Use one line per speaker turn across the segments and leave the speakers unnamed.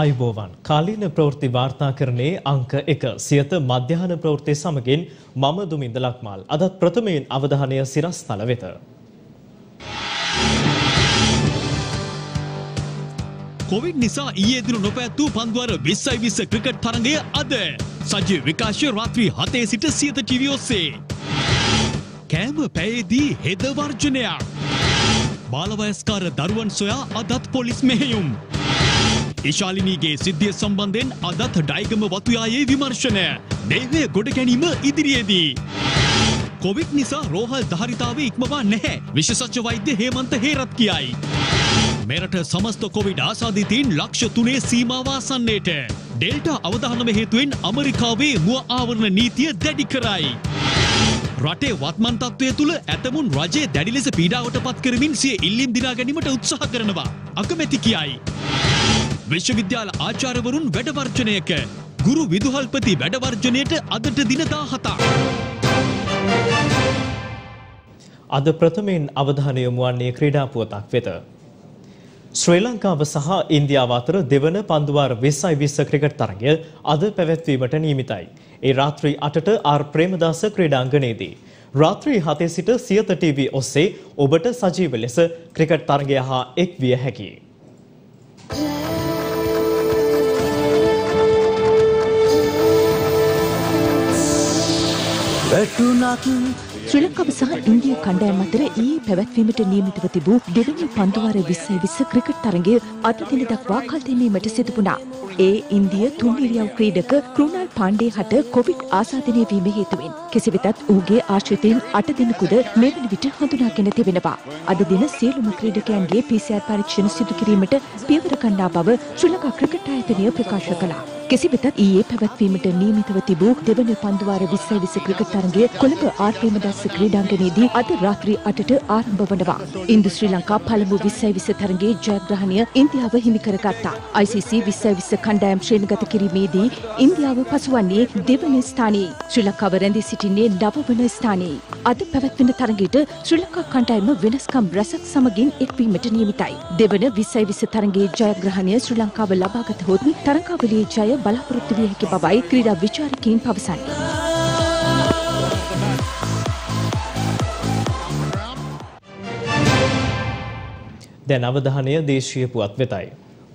ආයුබෝවන්. කාලීන ප්‍රවෘත්ති වාර්තාකරණයේ අංක එක. සියත මධ්‍යහන ප්‍රවෘත්ති සමගින් මම දුමින්ද ලක්මාල්. අදත් ප්‍රථමයෙන් අවධානය සිරස්තල වෙත.
කොවිඩ් නිසා ඊයේ දින නොපැවැත්වූ පන්දුවර 20යි 20 ක්‍රිකට් තරඟය අද සජීව විකාශය රාත්‍රී 7 සිට සියත ටීවී ඔස්සේ. කෑම පැයේදී හෙද වර්ජනයක්. බාලවයස්කාර දරුවන් සොයා අදත් පොලිස් මෙහෙයුම්. ඉශාලිනීගේ සිද්ධිය සම්බන්ධයෙන් අදත් ඩයිගම වතුයායේ විමර්ශනය දේවය ගොඩ ගැනීම ඉදිරියේදී කොවිඩ් නිසා රෝහල් ධාරිතාවේ ඉක්මවා නැහැ විශේෂඥ වෛද්‍ය හේමන්ත හේරත් කියයි මෙරට සමස්ත කොවිඩ් ආසාධිතීන් ලක්ෂ තුනේ සීමාවාසන්නේට. ඩෙල්ටා අවධානම හේතුවෙන් අමරිකාවේ මුව ආවරණ නීතිය දැඩි කරයි. රටේ වත්මන් තත්ත්වය තුළ ඇතමුන් රජයේ දැඩි ලෙස පීඩාවට පත් කරමින් සිය ඉල්ලීම් දිනා ගැනීමට උත්සාහ කරනවා. අකමැති කියයි. විශ්වවිද්‍යාල ආචාර්යවරුන් වැඩවර්ජනයක ගුරු විදුහල්පති වැඩවර්ජනයට අදට දින 17ක්.
අද ප්‍රථමයෙන් අවධානය යොමු වන්නේ ක්‍රීඩා පුවතක් වෙත. ශ්‍රී ලංකාව සහ ඉන්දියාව අතර දෙවන පන්දුවාර 20යි 20 ක්‍රිකට් තරගය අද පැවැත්වීමට නියමිතයි. ඒ රාත්‍රී 8ට ආර් ප්‍රේමදාස ක්‍රීඩාංගණයේදී. රාත්‍රී 7 සිට සියත ටීවී ඔස්සේ ඔබට සජීව ලෙස ක්‍රිකට් තරගය හා එක් විය හැකියි.
වැටුනක් ශ්‍රී ලංකාව සහ ඉන්දිය කණ්ඩායම් අතර ඊයේ පැවැත්වීමට නියමිතව තිබූ දෙවැනි පන්දුවාර 20 20 ක්‍රිකට් තරගය අද දින දක්වා කල් දැමීමට සිදු වුණා. ඒ ඉන්දිය තුන් ඉරියව් ක්‍රීඩක කෘණාල් පාණ්ඩේ හට කොවිඩ් ආසාදනය වීම හේතුවෙන් කෙසි වෙතත් ඔහුගේ ආශ්‍රිතයින් අට දෙනෙකුද මේ වන විට හඳුනාගෙන තිබෙනවා. අද දින සියලුම ක්‍රීඩකයන්ගේ PCR පරීක්ෂණ සිදු කිරීමට පියවර ගන්නා බව ශ්‍රී ලංකා ක්‍රිකට් ආයතනය ප්‍රකාශ කළා. කෙසි වෙතත් ඊයේ පැවැත්වීමට නියමිතව තිබූ දෙවන පන්දුවාර 20 20 ක්‍රිකට් තරගය කොළඹ ආර් ප්‍රේමදාස ක්‍රීඩාංගණයේදී අද රාත්‍රී 8ට ආරම්භ වනවා. ඉන්දු ශ්‍රී ලංකා පළමු 20 20 තරගයේ ජයග්‍රහණය ඉන්දියාව හිමි කරගත්තා. ICC 20 20 කණ්ඩායම් ශ්‍රේණිගත කිරීමේදී ඉන්දියාව පසුවන්නේ දෙවන ස්ථානයේ. ශ්‍රී ලංකාව රැඳී සිටින්නේ නවවන ස්ථානයේ. අද පැවැත්වෙන තරගයට ශ්‍රී ලංකා කණ්ඩායම වෙනස්කම් රැසක් සමගින් එක්වීමට නියමිතයි. දෙවන 20 20 තරගයේ ජයග්‍රහණය ශ්‍රී ලංකාව ලබාගත හොත් තරඟාවලියේ ජය බලාපොරොත්තු විය හැකි බවයි ක්‍රීඩා විචාරකයින් පවසන්නේ.
දැන් අවධානය දේශීය පුවත් වෙතයි.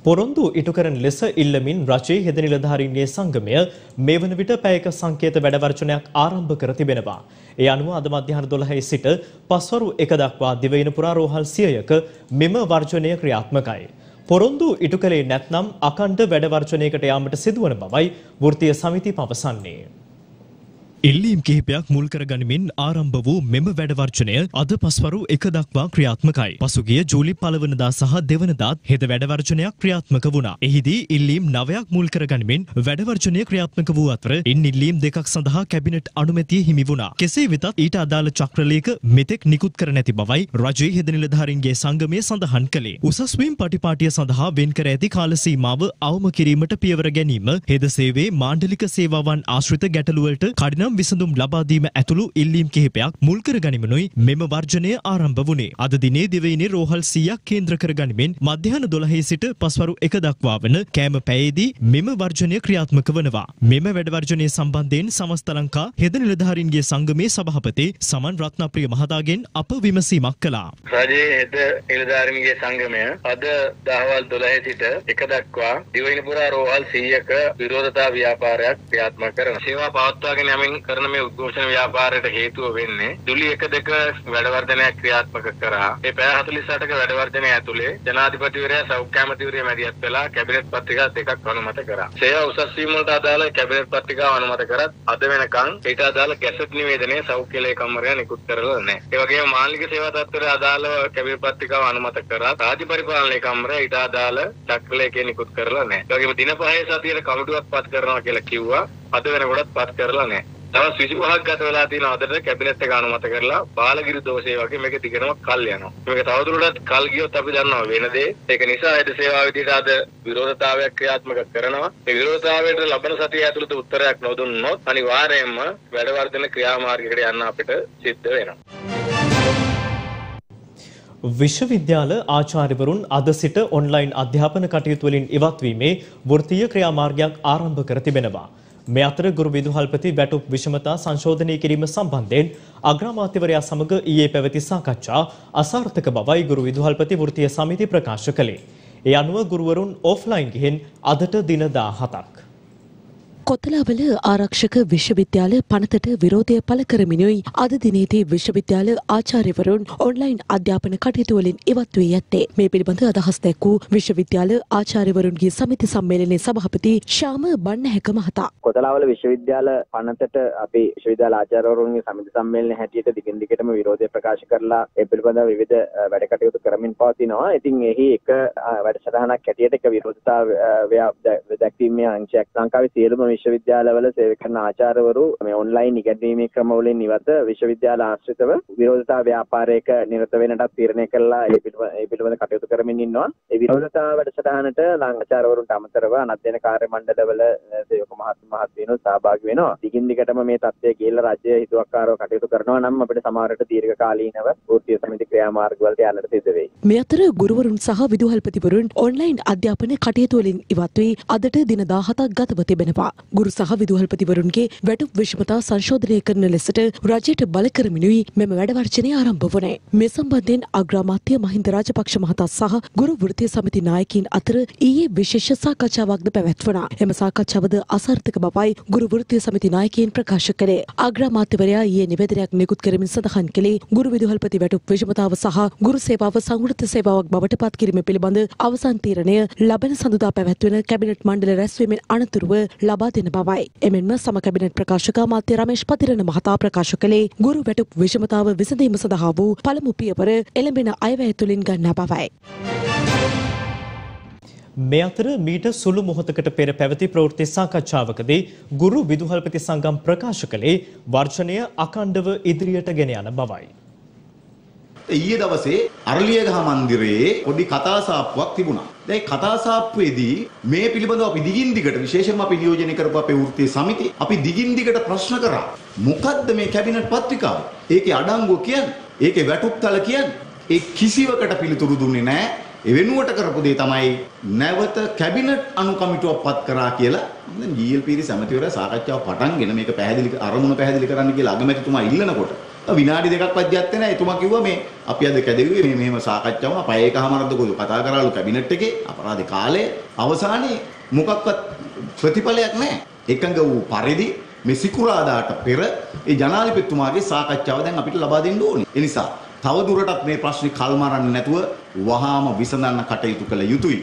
පොරොන්දු ඉටු කරන ලෙස ඉල්ලමින් රජයේ හෙද නිලධාරීන්ගේ සංගමය මේ වන විට පැයක සංකේත වැඩවර්ජනයක් ආරම්භ කර තිබෙනවා. ඒ අනුව අද මධ්‍යහන 12 සිට පස්වරු 1 දක්වා දිවයින පුරා රෝහල් 100ක මෙම වර්ජනය ක්‍රියාත්මකයි. පොරොන්දු ඉටු කළේ නැත්නම් අකණ්ඩ වැඩ වර්ජනයකට යාමට සිදුවන බවයි වෘත්තීය සමිති පවසන්නේ.
ඉල්ලීම් කිහිපයක් මුල් කරගනිමින් ආරම්භ වූ මෙම වැඩවර්ජනය අද පස්වරු එක දක්වා ක්‍රියාත්මකයි. පසුගිය ජූලි පළවනදා සහ දෙවනදාත් හෙද වැඩවර්ජනයක් ක්‍රියාත්මක වුණා. එහිදී ඉල්ලීම් නවයක් මුල් කරගනිමින් වැඩවර්ජනය ක්‍රියාත්මක වූ අතර ඉන් ඉල්ලීම් දෙකක් සඳහා කැබිනට් අනුමැතිය හිමි වුණා. කෙසේ වෙතත් ඊට අදාළ චක්‍රලේඛ මෙතෙක් නිකුත් කර නැති බවයි රජයේ හෙද නිලධාරීන්ගේ සංගමය සඳහන් කළේ. උසස් වීම් පටිපාටිය සඳහා වෙන් කර ඇති කාල සීමාව අවම කිරීමට පියවර ගැනීම හෙද සේවයේ මාණ්ඩලික සේවාවන් ආශ්‍රිත ගැටලුවලට කඩිනම් විසඳුම් ලබා දීම ඇතුළු ඉල්ලීම් කිහිපයක් මුල් කර ගනිමනුයි මෙම වර්ජනය ආරම්භ වුණේ. අද දිනේ දිවයිනේ රෝහල් 100ක් කේන්ද්‍ර කර ගනිමින් මධ්‍යහන 12 සිට පස්වරු 1 දක්වා වන කෑම පැයේදී මෙම වර්ජනය ක්‍රියාත්මක වනවා. මෙම වැඩ වර්ජනය සම්බන්ධයෙන් සමස්ත ලංකා හෙද නිලධාරීන්ගේ සංගමේ සභාපති සමන් රත්නප්‍රිය මහතාගෙන් අප විමසීමක් කළා.
රජයේ හෙද නිලධාරීන්ගේ සංගමය අද දහවල් 12 සිට 1 දක්වා දිවයිනපුරා රෝහල් 100ක විරෝධතා ව්‍යාපාරයක් ක්‍රියාත්මක කරනවා. සේවා පවත්වාගෙන යමින් කරන මේ උද්ඝෝෂණ ව්‍යාපාරයට හේතුව වෙන්නේ ජුලි 1 2 වැඩවර්ධනයක් ක්‍රියාත්මක කරා. ඒ පැය 48ක වැඩවර්ධනය ඇතුලේ ජනාධිපතිවරයා සෞඛ්‍ය ඇමතිවරයා මැදිහත් වෙලා කැබිනට් පත්‍රිකා දෙකක් අනුමත කරා. සේවා උසස් වීම වලට අදාළ කැබිනට් පත්‍රිකාව අනුමත කරත් අද වෙනකන් ඊට අදාළ ගැසට් නිවේදනය සෞඛ්‍ය ලේකම්වරයා නිකුත් කරලා නැහැ. ඒ වගේම මානසික සේවා තත්ත්වයට අදාළව කැබිනට් පත්‍රිකාව අනුමත කරා. රාජ්‍ය පරිපාලන ලේකම්වරයා ඊට අදාළ චක්‍රලේඛය නිකුත් කරලා නැහැ. ඒ වගේම දින පහේ සතියේ කමිටුවක් පත් කරනවා කියලා කිව්වා. අද වෙනකොටත් පත් කරලා නැහැ. දවස් 25ක් ගත වෙලා තියෙන අදට කැබිනට් එක අනුමත කරලා බාලගිරි දෝෂය වගේ මේක දිගටම කල් යනවා. මේක තවදුරටත් කල් ගියොත් අපි දන්නවා වෙන දේ. ඒක නිසා හෙද සේවා විදිහට අද විරෝධතාවයක් ක්‍රියාත්මක කරනවා. ඒ විරෝධතාවයට ලබන සතිය ඇතුළත උත්තරයක් නොදුන්නොත් අනිවාර්යයෙන්ම වැඩවර්ධන ක්‍රියාමාර්ගයකට යන්න අපිට සිද්ධ වෙනවා.
විශ්වවිද්‍යාල ආචාර්යවරුන් අද සිට ඔන්ලයින් අධ්‍යාපන කටයුතු වලින් ඉවත් වීමේ වෘත්තීය ක්‍රියාමාර්ගයක් ආරම්භ කර තිබෙනවා. මේ අතර ගුරු විදුහල්පති වැටුප් විෂමතා සංශෝධනය කිරීම සම්බන්ධයෙන් අග්‍රාමාත්‍යවරයා සමග ඊයේ පැවති සාකච්ඡා අසාර්ථක බවයි ගුරු විදුහල්පති වෘත්තීය සමිති ප්‍රකාශ කළේ. ඒ අනුව ගුරුවරුන් ඔෆ්ලයින් ගිහින් අදට දින 17ක්
කොතලාවල ආරක්ෂක විශ්වවිද්‍යාල පනතට විරෝධය පළ කරමිනුයි අද දිනේදී විශ්වවිද්‍යාල ආචාර්යවරුන් ඔන්ලයින් අධ්‍යාපන කටයුතු වලින් ඉවත් වී ඇත්තේ. මේ පිළිබඳ අදහස් දැක්වූ විශ්වවිද්‍යාල ආචාර්යවරුන්ගේ සමිති සම්මේලනයේ සභාපති ශාම බන්නහැක මහතා.
කොතලාවල විශ්වවිද්‍යාල පනතට අපි විශ්වවිද්‍යාල ආචාර්යවරුන්ගේ සමිති සම්මේලනයේ හැටියට දිගින් දිගටම විරෝධය ප්‍රකාශ කරලා ඒ පිළිබඳව විවිධ වැඩ කටයුතු කරමින් පවතිනවා. ඉතින් එහි එක වැඩසටහනක් හැටියට එක විරෝධතාවය දැක්වීමේ අංශයක් ලංකාවේ සියලුම විශ්වවිද්‍යාලවල සේවය කරන ආචාර්යවරු මේ ඔන්ලයින් ඉගැන්වීමේ ක්‍රමවලින් ඉවත විශ්වවිද්‍යාල ආශ්‍රිතව විරෝධතා ව්‍යාපාරයක නිරත වෙනටත් තීරණය කළා ඒ පිළිබඳ කටයුතු කරමින් ඉන්නවා. ඒ විරෝධතා වැඩසටහනට ආචාර්යවරුන්ට අමතරව අනධ්‍යයන කාර්ය මණ්ඩලවල සේවක මහත්ම මහත්මියනු සහභාගී වෙනවා. දිගින් දිගටම මේ තත්ත්වය කියලා රජය හිතුවක්කාරව කටයුතු කරනවා නම් අපිට සමහරට දීර්ඝ කාලීනව වෘත්තීය සමිති ක්‍රියාමාර්ග වලට යන්නට සිද්ධ වෙයි.
මේ අතර ගුරුවරුන් සහ විදුහල්පතිවරුන් ඔන්ලයින් අධ්‍යාපන කටයුතු වලින් ඉවත් වී අදට දින 17ක් ගතව තිබෙනවා. ගුරු සහ විදුහල්පතිවරුන්ගේ වැටුප් විෂමතා සංශෝධනය කරන ලෙසට රජයට බල කරමිනුයි මෙම වැඩවර්ජනය ආරම්භ වුණේ. මේ සම්බන්ධයෙන් අග්‍රාමාත්‍ය මහින්ද රාජපක්ෂ මහතා සහ ගුරු වෘත්තීය සමිති නායකයින් අතර ඊයේ විශේෂ සාකච්ඡාවක්ද පැවැත්වුණා. එම සාකච්ඡාවද අසාර්ථක බවයි ගුරු වෘත්තීය සමිති නායකයින් ප්‍රකාශ කළේ. අග්‍රාමාත්‍යවරයා ඊයේ නිවේදනයක් නිකුත් කරමින් සඳහන් කළේ ගුරු විදුහල්පති වැටුප් විෂමතාව සහ ගුරු සේවාව සංවෘත සේවාවක් බවට පත් කිරීම පිළිබඳ අවසන් තීරණය ලබන සඳුදා පැවැත්වෙන කැබිනට් මණ්ඩල රැස්වීමෙන් අනතුරුව ලබා දෙන බවයි. එමෙන්ම සම කැබිනට් ප්‍රකාශක අමාත්‍ය රමේෂ් පතිරණ මහතා ප්‍රකාශ කළේ ගුරු වැටුප් විෂමතාව විසඳීම සඳහා වූ පළමු පියවර එළඹෙන අයවැය තුළින් ගන්නා බවයි.
මේ අතර මීට සුළු මොහොතකට පෙර පැවති ප්‍රවෘත්ති සාකච්ඡාවකදී ගුරු විදුහල්පති සංගම් ප්‍රකාශ කළේ වර්ෂණය අකණ්ඩව ඉදිරියට ගෙන යන බවයි.
ඊයේ දවසේ අරලියගහ මන්දිරයේ පොඩි කතා සාප්පුවක් තිබුණා. දැන් කතා සාප්පුවේදී මේ පිළිබඳව අපි දිගින් දිගට විශේෂයෙන්ම අපි නියෝජනය කරපු අපේ වෘත්තීය සමිතිය අපි දිගින් දිගට ප්‍රශ්න කරා. මොකද්ද මේ කැබිනට් පත්‍රිකාව? ඒකේ අඩංගුව කියන්නේ, ඒකේ වැටුප්තල කියන්නේ, ඒ කිසිවකට පිළිතුරු දුන්නේ නැහැ. ඒ වෙනුවට කරපු දේ තමයි නැවත කැබිනට් අනු කමිටුවක් පත් කරා කියලා දැන් GLPD සමිතිවරයා සාකච්ඡාව පටන්ගෙන මේක පැහැදිලි අරමුණ පැහැදිලි කරන්න කියලා අගමැතිතුමා ඉල්ලනකොට විනාඩි දෙකක් වජ්ජත් නැහැ එතුමා කිව්වා මේ අපි අද කැදෙව්වේ මේ මෙහෙම සාකච්ඡාවක් පය එකමාරක්ද කොහොමද කතා කරාලු කැබිනට් එකේ අපරාධ කාලේ අවසානයේ මොකක්වත් ප්‍රතිඵලයක් නැහැ එකඟ වූ පරිදි මේ සිකුරාදාට පෙර ඒ ජනාධිපතිතුමාගේ සාකච්ඡාව දැන් අපිට ලබා දෙන්න ඕනේ. ඒ නිසා තව දුරටත් මේ ප්‍රශ්නේ කල්මරන්නේ නැතුව වහාම විසඳන්න කටයුතු කළ යුතුයි.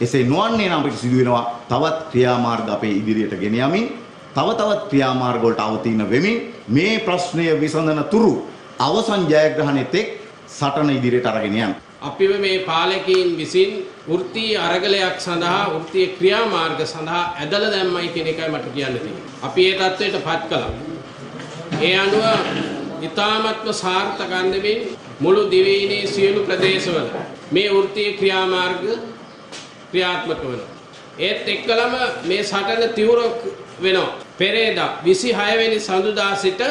එසේ නොවන්නේ නම් අපිට සිදු වෙනවා තවත් ක්‍රියාමාර්ග අපේ ඉදිරියට ගෙන යමින් තව තවත් ක්‍රියාමාර්ග වලට අවතීන වෙමින් මේ ප්‍රශ්නය විසඳන තුරු අවසන් ජයග්‍රහණෙත් එක් සටන ඉදිරියට අරගෙන යන්න.
අපිව මේ පාලකීන් විසින් වෘත්තීය අරගලයක් සඳහා වෘත්තීය ක්‍රියාමාර්ග සඳහා ඇදලා දැම්මයි කියන එකයි මට කියන්න තියෙන්නේ. අපි ඒ தത്വයට පත් කළා. ඒ අනුව ඊ타මත්ම සාර්ථක අන්දමින් මුළු දිවයිනේ සියලු ප්‍රදේශවල මේ වෘත්තීය ක්‍රියාමාර්ග ක්‍රියාත්මක වෙනවා. ඒත් එක්කලම මේ සටන තීව්‍ර වෙනවා. පෙරේදා 26 වෙනි සඳුදා සිට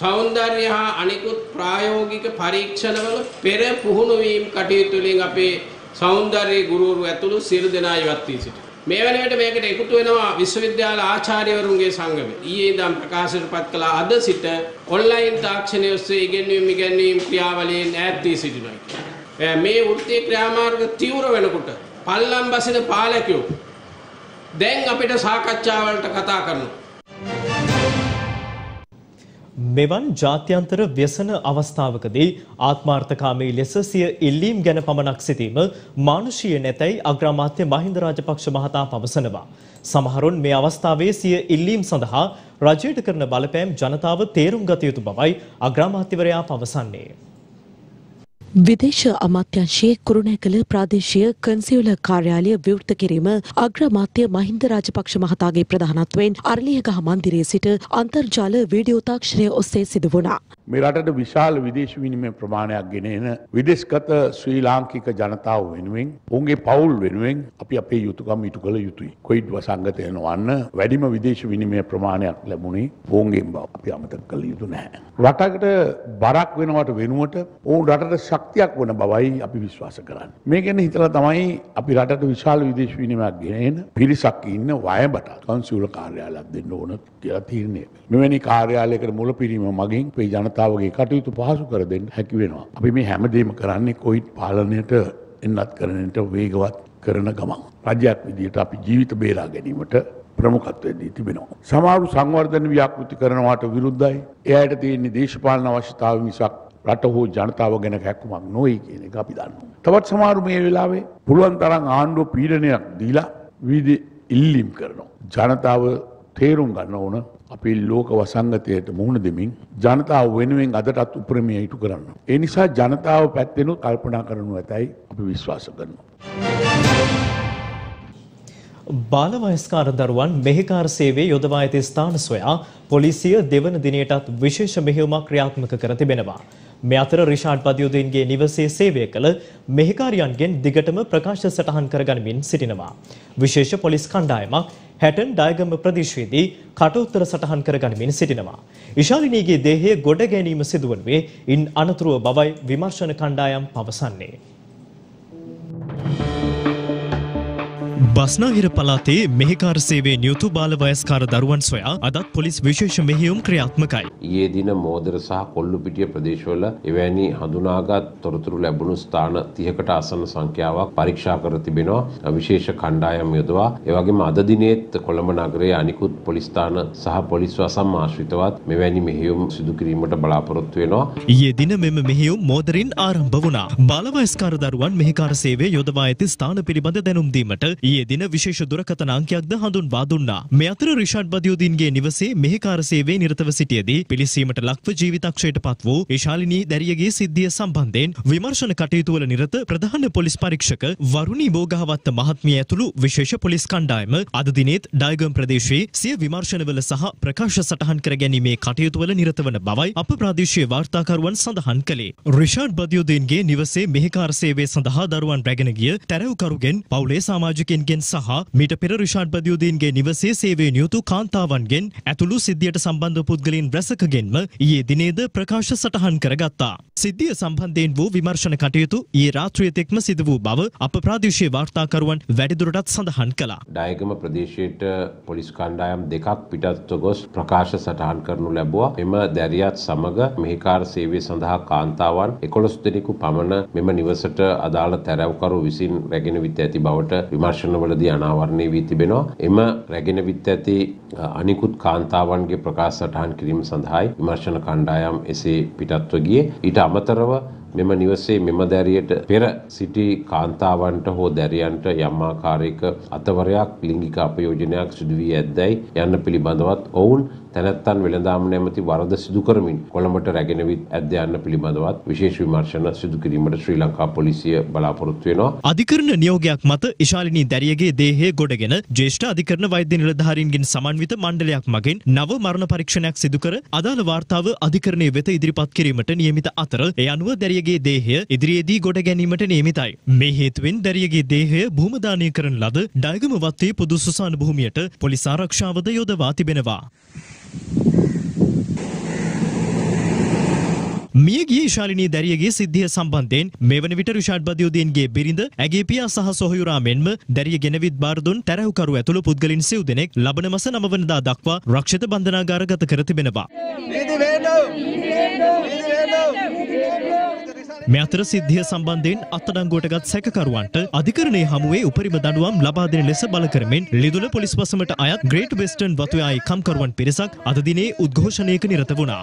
සෞන්දර්ය හා අනිකුත් ප්‍රායෝගික පරීක්ෂණවල පෙර පුහුණු වීම කටයුතු වලින් අපේ සෞන්දර්ය ගුරුවරු ඇතුළු සියලු දෙනා ඉවත් වී සිටිනවා. මේ වන විට මේකට එකතු වෙනවා විශ්වවිද්‍යාල ආචාර්යවරුන්ගේ සංගමය. ඊයේ ඉඳන් ප්‍රකාශයටපත් කළ අද සිට ඔන්ලයින් තාක්ෂණය ඔස්සේ ඉගෙනීම් ඉගෙනීම් ක්‍රියාවලියෙන් ඈත් වී සිටිනවා. මේ වෘත්තීය ක්‍රියාමාර්ග තීව්‍ර වෙනකොට පල්ලම් බසින පාලකයෝ දැන් අපිට සාකච්ඡාවලට කතා කරනවා.
මෙවන් ජාත්‍යන්තර ව්‍යසන අවස්ථාවකදී ආත්මාර්ථකාමී ලෙස සිය ඉල්ලීම් ගැන පමණක් සිටීම මානුෂීය නැතැයි අග්‍රාමාත්‍ය මහින්ද රාජපක්ෂ මහතා පවසනවා. සමහරුන් මේ අවස්ථාවේ සිය ඉල්ලීම් සඳහා රජයට කරන බලපෑම් ජනතාව තේරුම් ගත යුතු බවයි අග්‍රාමාත්‍යවරයා පවසන්නේ.
විදේශ අමාත්‍යංශයේ කුරුණෑකල ප්‍රාදේශීය කන්සියුල කාර්යාලය විවෘත කිරීම අග්‍රාමාත්‍ය මහින්ද රාජපක්ෂ මහතාගේ ප්‍රධානත්වයෙන් අරලියගහ මන්දිරයේ සිට අන්තර්ජාල වීඩියෝ තාක්ෂණය ඔස්සේ සිදු වුණා.
මේ රටට විශාල විදේශ විනිමය ප්‍රමාණයක් ගෙන එන විදෙස්ගත ශ්‍රී ලාංකික ජනතාව වෙනුවෙන් ඔවුන්ගේ පවුල් වෙනුවෙන් අපි අපේ යුතුකම් ඉටු කළ යුතුයි. කොයිඩ් වසංගතයන වන්න වැඩිම විදේශ විනිමය ප්‍රමාණයක් ලැබුණේ ඔවුන්ගේ බව අපි අමතක කළ යුතු නැහැ. රටකට බරක් වෙනවට වෙනුවට ඔවුන් රටට ශක් ශක්තියක් වන බවයි අපි විශ්වාස කරන්න. මේ ගැන හිතලා තමයි අපි රටට විශාල විදේශ විනිමයක් ගෙනන පිරිසක් ඉන්න වයබට කන්සිවල කාර්යාලයක් දෙන්න ඕන කියලා තීරණය. මෙවැනි කාර්යාලයකට මුල පිරීම මගින් අපේ ජනතාවගේ කටයුතු පහසු කර දෙන්න හැකි වෙනවා. අපි මේ හැමදේම කරන්නේ කොයිට් පාලනයට එන්නත් කරනට වේගවත් කරන ගමන්. රජයක් විදියට අපි ජීවිත බේරා ගැනීමට ප්‍රමුඛත්වයේදී තිබෙනවා. සමහරු සංවර්ධන ව්‍යාපෘති කරනවාට විරුද්ධයි. එයාට තියෙන්නේ දේශපාලන අවශ්‍යතාව මිසක් රට හෝ ජනතාව ගැන හැක්කුමක් නොයි කියන එක අපි දන්නවා. තවත් සමහරු මේ වෙලාවේ පුළුවන් තරම් ආණ්ඩුව පීඩනයක් දීලා විවිධ ඉල්ලීම් කරනවා. ජනතාව තේරුම් ගන්න ඕන අපේ ලෝක වසංගතයට මුහුණ දෙමින් ජනතාව වෙනුවෙන් අදටත් උප්‍රමය ඉටු කරන්න. ඒ නිසා ජනතාව පැත්තෙනුත් කල්පනා කරනු ඇතැයි අපි විශ්වාස කරනවා.
බාලවයස්කාර දරුවන් මෙහිකාර සේවයේ යොදවා ඇති ස්ථාන සොයා පොලිසිය දෙවන දිනයටත් විශේෂ මෙහෙයුමක් ක්‍රියාත්මක කර තිබෙනවා. මේ අතර රිෂාඩ් බදියුදීන්ගේ නිවසේ සේවය කළ මෙහිකාරියන්ගෙන් දිගටම ප්‍රකාශ සටහන් කරගනිමින් සිටිනවා. විශේෂ පොලිස් කණ්ඩායමක් හැටන් ඩයගම ප්‍රදේශයේදී කටඋත්තර සටහන් කරගනිමින් සිටිනවා. ඉශාලිනීගේ දේහය ගොඩ ගැනීම සිදුවනුවේ ඉන් අනතුරුව බවයි විමර්ශන කණ්ඩායම් පවසන්නේ. බස්නාහිර පලාතේ මෙහිකාර සේවේ නියුතු බාල වයස්කාර දරුවන් සොයා අදත් පොලිස් විශේෂ මෙහෙයුම් ක්‍රියාත්මකයි.
ඊයේ දින මෝදර සහ කොල්ලුපිටිය ප්‍රදේශවල එවැනි හඳුනාගත් තොරතුරු ලැබුණු ස්ථාන 30කට ආසන්න සංඛ්‍යාවක් පරීක්ෂා කර තිබෙනවා විශේෂ කණ්ඩායම් යොදවා. ඒ වගේම අද දිනේත් කොළඹ නගරයේ අනිකුත් පොලිස් ස්ථාන සහ පොලිස් වසම් ආශ්‍රිතවත් මෙවැනි මෙහෙයුම් සිදු කිරීමට බලාපොරොත්තු වෙනවා.
ඊයේ දින මෙම මෙහෙයුම් මෝදරින් ආරම්භ වුණා. බාල වයස්කාර දරුවන් මෙහිකාර සේවය යොදවා ඇති ස්ථාන පිළිබඳ දැනුම් දීමට ඊයේ දින විශේෂ දුරකථන අංකයක්ද හඳුන්වා දුන්නා. මේ අතර රිෂාඩ් බදියුදීන්ගේ නිවසේ මෙහෙකාර සේවයේ නිරතව සිටියදී පිළිසීමට ලක්ව ජීවිතක්ෂයට පත් වූ ඉශාලිනී දැරියගේ සිද්ධිය සම්බන්ධයෙන් විමර්ශන කටයුතු වල නිරත ප්‍රධාන පොලිස් පරීක්ෂක වරුණී බෝගහවත්ත මහත්මිය ඇතුළු විශේෂ පොලිස් කණ්ඩායම අද දිනේත් ඩයගම් ප්‍රදේශයේ සිය විමර්ශනවල සහ ප්‍රකාශ සටහන් කර ගැනීමේ කටයුතු වල නිරත වන බවයි අප ප්‍රාදේශීය වාර්තාකරුවන් සඳහන් කළේ. රිෂාඩ් බදියුදීන්ගේ නිවසේ මෙහෙකාර සේවය සඳහා දරුවන් රැගෙන ගිය තැරව්කරුගෙන් පවුලේ සමාජිකයින්ගෙන් සහ මීට පෙර රිෂාඩ් බදියුදීන්ගේ නිවසේ සේවය නියුතු කාන්තාවන්ගෙන් ඇතුළු සිද්ධියට සම්බන්ධ පුද්ගලයන් රැසකගෙන්ම ඊයේ දිනේද ප්‍රකාශ සටහන් කරගත්තා. සිද්ධිය සම්බන්ධයෙන් වූ විමර්ශන කටයුතු ඊයේ රාත්‍රිය තෙක්ම සිදු වූ බව අප ප්‍රාදේශීය වාර්තාකරුවන් වැඩිදුරටත් සඳහන් කළා.
ඩයගම ප්‍රදේශයට පොලිස් කණ්ඩායම් දෙකක් පිටත්ව ගොස් ප්‍රකාශ සටහන් කරනු ලැබුවා. මෙම දැරියත් සමග මෙහිකාර සේවය සඳහා කාන්තාවන් 11 දෙනෙකු පමණ මෙම නිවසට අදාළ තැරැව්කරු විසින් රැගෙන විත් ඇති බවට විමර්ශනවලදී අනාවරණය වී තිබෙනවා. එම රැගෙන විත් ඇති අනිකුත් කාන්තාවන්ගේ ප්‍රකාශ සටහන් කිරීම සඳහායි විමර්ශන කණ්ඩායම් එසේ පිටත්ව ගියේ. ඊට අමතරව මෙම නිවසේ මෙම දැරියට පෙර සිටි කාන්තාවන්ට හෝ දැරියන්ට යම් ආකාරයක අතවරයක් ලිංගික අපයෝජනයක් සිදු වී ඇද්දැයි යන්න පිළිබඳවත් ඔවුන් තැනැත්තන් වෙළඳාම නැමැති වරද සිදු කරමින් කොළඹට රැගෙන විත් ඇද්ද යන්න පිළිබඳවත් විශේෂ විමර්ශන සිදු කිරීමට ශ්‍රී ලංකා පොලිසිය බලාපොරොත්තු වෙනවා.
අධිකරණ නියෝගයක් මත ඉශාලිනී දැරියගේ දේහය ගොඩගෙන ජ්‍යෙෂ්ඨ අධිකරණ වෛද්‍ය නිලධාරීන්ගෙන් සමන්විත මණ්ඩලයක් මගින් නව මරණ පරීක්ෂණයක් සිදු කර අදාළ වාර්තාව අධිකරණය වෙත ඉදිරිපත් කිරීමට නියමිත අතර ඒ අනුව දැරියගේ දේහය ඉදිරියේදී ගොඩ ගැනීමට නියමිතයි. මේ හේතුවෙන් දැරියගේ දේහය භූමදානය කරන ලද ඩයගම වත්තේ පොදු සුසාන භූමියට පොලිස් ආරක්ෂාවද යොදවා තිබෙනවා. මියගිය ශාලිනී දැරියගේ සිද්ධිය සම්බන්ධයෙන් මෙවන විට රිෂාඩ් බදියුදීන්ගේ බිරිඳ ඇගේ පියා සහ සොහයුරා මෙන්ම දැරිය ගෙනවිත් බාරදුන් තැරැව්කරු ඇතුළු පුද්ගලින් සිව් දෙනෙක් ලබන මස නවවනදා දක්වා රක්ෂිත බන්ධනාගාරගත කර තිබෙනවා. මේ අතර සිද්ධිය සම්බන්ධයෙන් අත්අඩංගුවටගත් සැකකරුවන්ට අධිකරණයේ හමුවේ උපරිම දඬුවම් ලබා දෙන ලෙස බල කරමින් ලිදුල පොලිස් වසමට අයත් ග්‍රේට් වෙස්ටර්න් වතුයායි කම්කරුවන් පිරිසක් අද දිනේ උද්ඝෝෂණයක නිරත වුණා.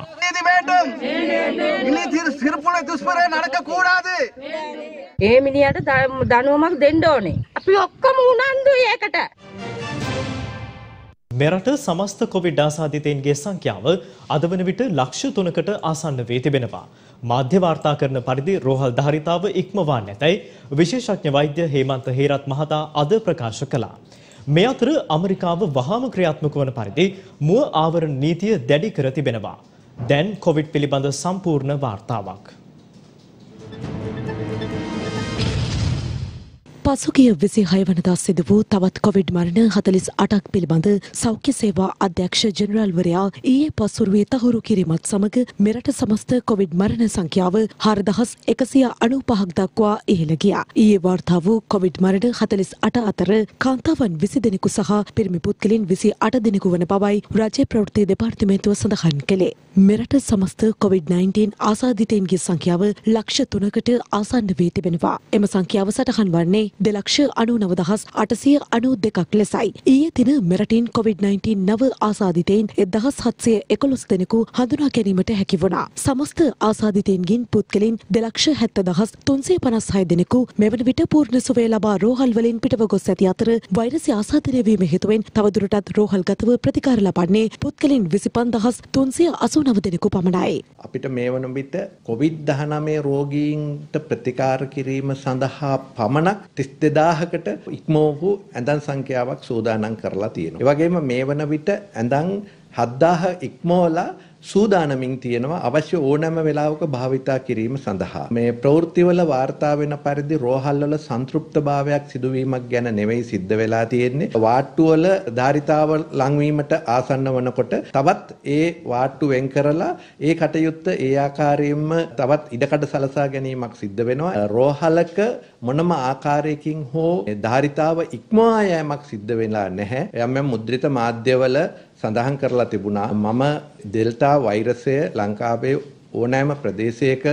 ඒ මිනිහට දනුවමක් දෙන්න ඕනේ. අපි ඔක්කොම උනන්දුයි ඒකට.
මෙරට සමස්ත කොවිඩ් ආසාදිතයින්ගේ සංඛ්‍යාව අද වන විට ලක්ෂ තුනකට ආසන්න වී තිබෙනවා. මාධ්‍ය වාර්තා කරන පරිදි රෝහල් ධාරිතාව ඉක්මවා නැතැයි විශේෂඥ වෛද්‍ය හේමන්ත හේරත් මහතා අද ප්‍රකාශ කළා. මේ අතර ඇමරිකාව වහාම ක්‍රියාත්මක වන පරිදි මුව ආවරණ නීතිය දැඩි කර තිබෙනවා. දැන් කොවිඩ් පිළිබඳ සම්පූර්ණ වාර්තාවක්.
පසුගිය විසි හයවනදා සිදු වූ තවත් කොවිඩ් මරණ හතලිස් අටක් පිළිබඳ සෞඛ්‍ය සේවා අධ්‍යක්ෂ ජනරල්වරයා ඊයේ පසුරුවේ තහුරු කිරීමත් සමග මෙරට සමස්ත කොවිඩ් මරණ සංඛ්‍යාව හරදහස් එකසිය අනු පහක් දක්වා ඉහළ ගියා. ඊයේ වාර්තා වූ කොවිඩ් මරණ හතලිස් අට අතර කාන්තාවන් විසි දෙනෙකු සහ පිරිමි පුද්ගලින් විසි අට දෙනෙකු වන බවයි රජය ප්‍රවෘත්ති දෙපාර්තමේන්තුව සඳහන් කළේ. මෙරට සමස්ත කොවිD-19 ආසාධිතයන්ගේ සංඛ්‍යාව ලක්ෂ තුනකට ආසන්න වී තිබෙනවා. එම සංඛ්‍යාව සටහන් වන්නේ දෙලක්ෂ අනුනව දහස් අටසිය අනු දෙකක් ලෙසයි. ඊයේ දින මෙරටින් කොවිD-19 නව ආසාධිතයින් එදහස් හත්සය එකොළොස් දෙනෙකු හඳුනා ගැනීමට හැකිවුණා. සමස්ත ආසාධිතයන්ගින් පුද්ගලින් දෙලක්ෂ හැත්ත දහස් තුන්සේ පනස් හය දෙනෙකු මෙවන විට පූර්ණ සුවේ ලබා රෝහල්වලින් පිටව ගොස් ඇති අතර වෛරසි ආසාධනය වීම හේතුවෙන් තවදුරටත් රෝහල්ගතව ප්‍රතිකාර ලබන්නේ පුද්ගලින් විසිපන් දහස් තුන්සිය අසු නව දෙනෙකු පමණයි.
අපිට මේ වන විට කොවිඩ් දහනමේ රෝගීන්ට ප්‍රතිකාර කිරීම සඳහා පමණක් තිස් 22000කට ඉක්මවපු ඇඳන් සංඛ්‍යාවක් සූදානම් කරලා තියෙනවා. ඒ වගේම මේ වන විට ඇඳන් 7000 ඉක්මවලා සූදානමින් තියෙනවා අවශ්‍ය ඕනෑම වෙලාවක භාවිතා කිරීම සඳහා. මේ ප්‍රවෘත්තිවල වාර්තා වෙන පරිදි රෝහල්වල සන්තෘප්තභාවයක් සිදුවීමක් ගැන නෙවෙයි සිද්ධ වෙලා තියෙන්නේ. වාට්ටුවල ධාරිතාව ලංවීමට ආසන්න වනකොට තවත් ඒ වාට්ටු වෙන් කරලා ඒ කටයුත්ත ඒ ආකාරයෙන්ම තවත් ඉඩකඩ සලසා ගැනීමක් සිද්ධ වෙනවා. රෝහලක මොනම ආකාරයකින් හෝ ධාරිතාව ඉක්මවා යෑමක් සිද්ධ වෙලා නැහැ. යම් යම් මුද්‍රිත මාධ්‍යවල සඳහන් කරලා තිබුණා. මම ඩෙල්ටා වෛරසය ලංකාවේ ඕනෑම ප්‍රදේශයක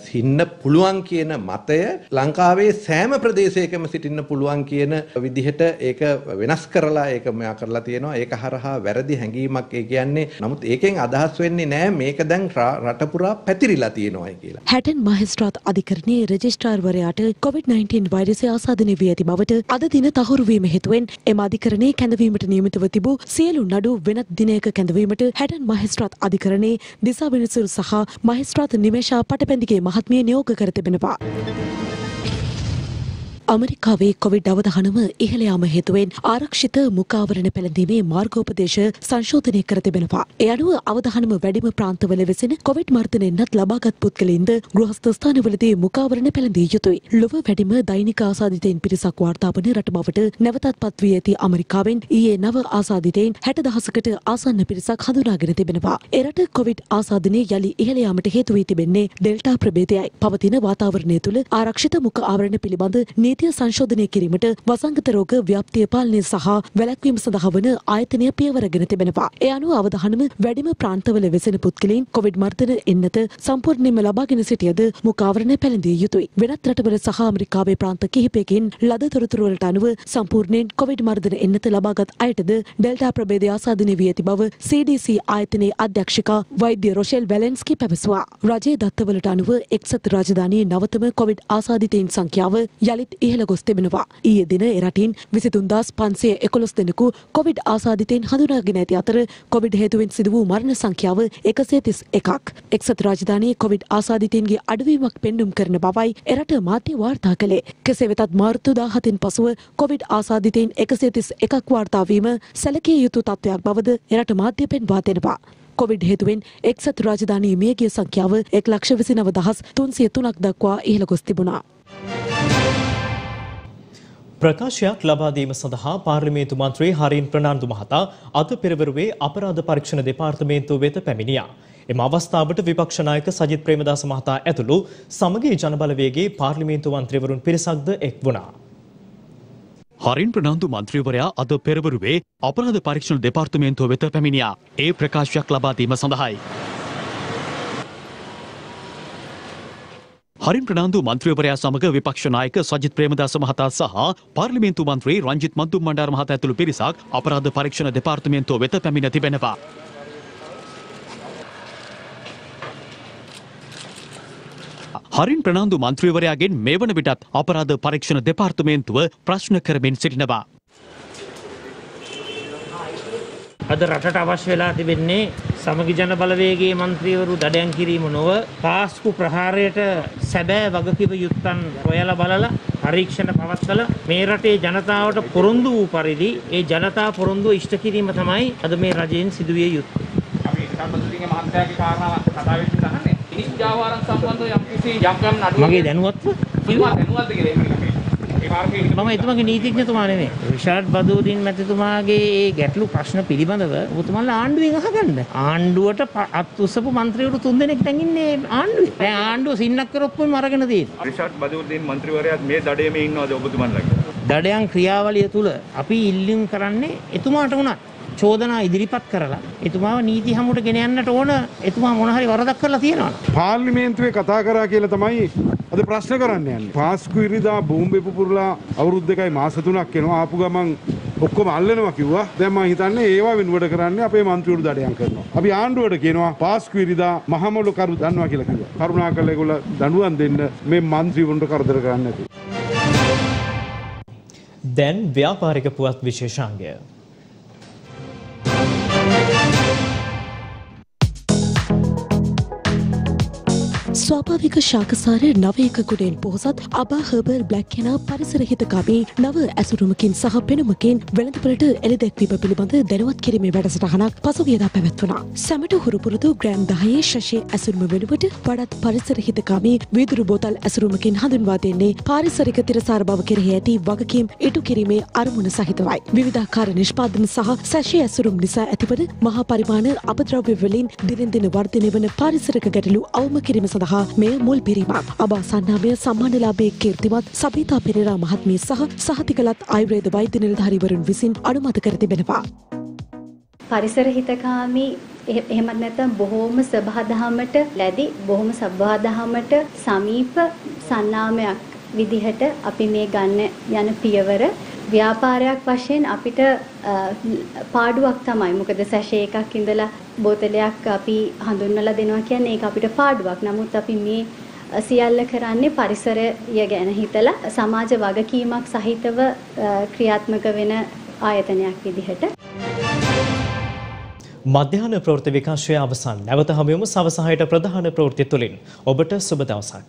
සින්න පුළුවන් කියන මතය ලංකාවේ සෑම ප්‍රදේශයකම සිටින්න පුළුවන් කියන විදිහට ඒක වෙනස් කරලා ඒක මෙයා කරලා තියෙනවා. ඒක හරහා වැරදි හැඟීමක් ඒ කියන්නේ. නමුත් ඒකෙන් අදහස් වෙන්නේ නෑ. මේක දැන් රට පුරා පැතිරිලා තියෙනවායි කියලා.
හැටන් මහේස්ත්‍රාත් අධිකරණයේ රෙජිස්ට්‍රාර්වරයාට COVID-19 වෛරසය ආසාදනය වී ඇති බවට අද දින තහවුරු වීම හේතුවෙන් එම අධිකරණයේ කැඳවීමට නියමිතව තිබූ සියලු නඩු වෙනත් දිනයක කැඳවීමට හැටන් මහේස්ත්‍රාත් අධිකරණයේ දිසා විනිසුරු සහ මහේස්ත්‍රාත් නිමේෂා පටපැන්දිගේ මහත්මිය නියෝග කර තිබෙනවා. අමරිකාවේ කොවිඩ් අවධානම ඉහළ යාම හේතුවෙන් ආරක්ෂිත මුකාවරණ පැළඳීමේ මාර්ගෝපදේශ සංශෝධනය කර තිබෙනවා. ඒ අනුව අවධානම වැඩිම ප්‍රාන්තවල වෙසෙන කොවිඩ් මර්ධනයෙන්වත් ලබාගත් පුද්ගලයින්ද ගෘහස්ථ ස්ථානවලදී මුකාවරණ පැළඳිය යුතුයි. ලොව වැඩිම දෛනික ආසාදිතයින් පිරිසක් වාර්තා වන රට බවට නැවතත් පත්වී ඇති අමරිකාවෙන් ඊයේ නව ආසාදිතයින් හැට දහසකට ආසන්න පිරිසක් හඳුනාගෙන තිබෙනවා. එරට කොවිඩ් ආසාදනය යළි ඉහළ යාමට හේතු වී තිබෙන්නේ ඩෙල්ටා ප්‍රභේදයයි. පවතින වාතාවරණය තුළ ආරක්ෂිත මුඛ ආවරණ පිළිබඳ නීති නීතිය සංශෝධනය කිරීමට වසංගත රෝග ව්‍යාප්තිය පාලනය සහ වැළැක්වීම සඳහා වන ආයතනය පියවරගෙන තිබෙනවා. ඒ අනුව අවධානම වැඩිම ප්‍රාන්තවල වෙසෙන පුද්ගලයින් කොවිඩ් මර්ධන එන්නත සම්පූර්ණයෙන්ම ලබාගෙන සිටියද මුඛාවරණ පැළඳිය යුතුයි. වෙනත් රටවල සහ ඇමරිකාවේ ප්‍රාන්ත කිහිපයකින් ලද තොරතුරු වලට අනුව සම්පූර්ණයෙන් කොවිඩ් මර්ධන එන්නත ලබාගත් අයටද ඩෙල්ටා ප්‍රභේදය ආසාදනය වී ඇති බව CDC ආයතනයේ අධ්‍යක්ෂිකා වෛද්‍ය රොෂෙල් වැලන්ස්කි පැවසුවා. රජයේ දත්තවලට අනුව එක්සත් රාජධානයේ නවතම කොවිඩ් ආසාදිතයින් සංඛ්‍යාව යළිත් ඉහළ ගොස් තිබෙනවා. ඊයේ දින එරටින් විසිතුන්දස් පන්සේ එකොළොස් දෙනෙකු කොවිඩ් ආසාධිතයෙන් හඳුනාගෙන ඇති අතර කොවිඩ් හේතුවෙන් සිදු වූ මරණ සංඛ්‍යාව එකසේ තිස් එකක්. එක්සත් රාජධානයේ කොවිඩ් ආසාධිතයන්ගේ අඩුවීමක් පෙන්නුම් කරන බවයි එරට මාධ්‍ය වාර්තා කළේ. කෙසේ වෙතත් මාර්තු දාහතින් පසුව කොවිඩ් ආසාධිතයින් එකසේ තිස් එකක් වාර්තාවීම සැලකිය යුතු තත්ත්වයක් බවද එරට මාධ්‍ය පෙන්වා දෙනවා. කොවිඩ් හේතුවෙන් එක්සත් රාජධානී මියගිය සංඛ්‍යාව එක් ලක්ෂ විසිනව දහස් තුන්සිය තුනක් දක්වා ඉහළ ගොස් තිබුණා.
ප්‍රකාශයක් ලබා දීම සඳහා පාර්ලිමේන්තු මන්ත්‍රී හරින් ප්‍රනාන්දු මහතා අද පෙරවරුවේ අපරාධ පරීක්ෂණ දෙපාර්තමේන්තුව වෙත පැමිණියා. එම අවස්ථාවට විපක්ෂ නායක සජිත් ප්‍රේමදාස මහතා ඇතුළු සමගී ජනබලවේගේ පාර්ලිමේන්තු මන්ත්‍රීවරුන් පිරිසක්ද එක් වුණා.
හරින් ප්‍රනාන්දු මන්ත්‍රීවරයා අද පෙරවරුවේ අපරාධ පරීක්ෂණ දෙපාර්තමේන්තුව වෙත පැමිණියා. ඒ ප්‍රකාශයක් ලබා දීම සඳහායි. හරින් ප්‍රනාන්දු මන්ත්‍රීවරයා සමග විපක්ෂ නායක සජිත් ප්‍රේමදාස මහතා සහ පාර්ලිමේන්තු මන්ත්‍රී රංජිත් මන්දුම් මණ්ඩාර මහතා ඇතුළු පිරිසක් අපරාධ පරීක්ෂණ දෙපාර්තමේන්තුව වෙත පැමිණ තිබෙනවා. හරින් ප්‍රනාන්දු මන්ත්‍රීවරයාගෙන් මේ වන විටත් අපරාධ පරීක්ෂණ දෙපාර්තමේන්තුව ප්‍රශ්න කරමින් සිටිනවා.
අද රටට අවශ්‍ය වෙලා තිබෙන්නේ සමගි ජන බලවේගයේ മന്ത്രിවරු දඩයන් කිරීම නොව පාස්කු ප්‍රහාරයට සැබෑ වගකීම යුක්තන් හොයලා බලලා පරීක්ෂණ පවත්වලා මේ රටේ ජනතාවට පොරොන්දු වූ පරිදි ඒ ජනතා පොරොන්දුව ඉෂ්ට කිරීම තමයි අද මේ රජයෙන් සිදුවිය යුත්තේ.
අපි සම්බන්ධුගේ මහත්යාගේ කාරණා කතා වෙච්ච තහනේ. ඉනිස් ජාවාරම් සම්බන්ධව යම්කිසි යම්කම් නඩුවක්
මගේ දැනුවත්ද?
මම දැනුවත්ද කියලා
මම එතුමගේ නීතිඥතුමා නෙමෙයි. රිෂාඩ් බදූරින් මැතිතුමාගේ ඒ ගැටලු ප්‍රශ්න පිළිබඳව ඔබතුමාලා ආණ්ඩුවෙන් අහගන්න. ආණ්ඩුවට අත් උස්සපු മന്ത്രിවරු තුන්දෙනෙක් දැන් ඉන්නේ ආණ්ඩුවේ. දැන් ආණ්ඩුව සින්නක් කරොප්පුම අරගෙන තියෙන්නේ.
රිෂාඩ් බදූරින් මන්ත්‍රීවරයාත් මේ දඩයේම ඉන්නවද ඔබතුමන්ලාගේ?
දඩයන් ක්‍රියාවලිය තුළ අපි ඉල්ලීම් කරන්නේ එතුමාට වුණත් චෝදනා ඉදිරිපත් කරලා එතුමාව නීති හමුවට ගෙන යන්නට ඕන එතුමා මොන හරි වරදක් කරලා තියෙනවා.
පාර්ලිමේන්තුවේ කතා කරා කියලා තමයි අද ප්‍රශ්න කරන්න යන්නේ. පාස්කු ඉරිදා බෝම්බේ පුපුරලා අවුරුදු දෙකයි මාස තුනක් එනවා. ආපු ගමන් ඔක්කොම අල්ලනවා කිව්වා. දැන් මම හිතන්නේ ඒවා වෙනුවට කරන්නේ අපේ മന്ത്രിවරු දඩයන් කරනවා. අපි ආණ්ඩුවට කියනවා පාස්කු ඉරිදා මහමොළු කරු දන්නවා කියලා කිව්වා. කරුණාකරලා ඒගොල්ලෝ දඬුවම් දෙන්න මේ മന്ത്രിවරුන්ට කරදර කරන්න නැතුව.
දැන් ව්‍යාපාරික පුවත් විශේෂාංගය
ස්වාභාවික ශාකසාර නවයක ගුණෙන් පොහොසත් අබා හර්බර් බ්ලැක් කෙනා පරිසරහිතකාමී නව ඇසුරුමකින් සහ පෙනුමකින් වෙළඳපොළට එළිදැක්වීම පිළිබඳ දැනුවත් කිරීමේ වැඩසටහනක් පසුගියදා පැවැත්වුණා. සැමට හුරුපුරුදු ග්‍රෑම් දහයේ ශෂයේ ඇසුරුම වෙනුවට වඩාත් පරිසරහිතකාමී වීදුරු බෝතල් ඇසුරුමකින් හඳුන්වා දෙන්නේ පාරිසරික තිරසාර බව කෙරෙහි ඇති වගකීම් ඉටු කිරීමේ අරමුණ සහිතවයි. විවිධාකාර නිෂ්පාදන සහ සැෂයේ ඇසුරුම් නිසා ඇතිවන මහා පරිමාණ අපද්‍රව්‍ය වලින් දිනෙන් දින වර්ධනය වන පාරිසරික ගැටලු අවම කිරීම සඳහා මෙය මුල් පිරීමක්. අබාසන්නාමය සම්මානලාභයේ කීර්තිමත් සබීතා පෙරේරා මහත්මිය සහ සහතිකලත් ආයුර්වේද වෛද්‍ය නිලධාරීවරුන් විසින් අනුමත කර තිබෙනවා.
පරිසර හිතකාමී එහෙ- එහෙමත් නැත්නම් බොහෝම සබහාදහමට ලැබි බොහොම සබහාදහමට සමීප සන්නාමයක් විදිහට අපි මේ ගන්න යන පියවර ව්‍යාපාරයක් වශයෙන් අපිට අ, පාඩුවක් තමයි. මොකද සැෂේ එකක් ඉඳලා බෝතලයක් අපි හඳුන්වලා දෙනවා කියන්නේ ඒක අපිට පාඩුවක්. නමුත් අපි මේ අ, සියල්ල කරන්නේ පරිසරය ගැන හිතලා සමාජ වගකීමක් සහිතව අ, ක්‍රියාත්මක වෙන ආයතනයක් විදිහට
මධ්‍යහන ප්‍රවෘත්ති විකාශය අවසන් නැවත හමුවමු සවස හයට ප්‍රධාන ප්‍රවෘත්ති තුලින් ඔබට සුබ දවසක්.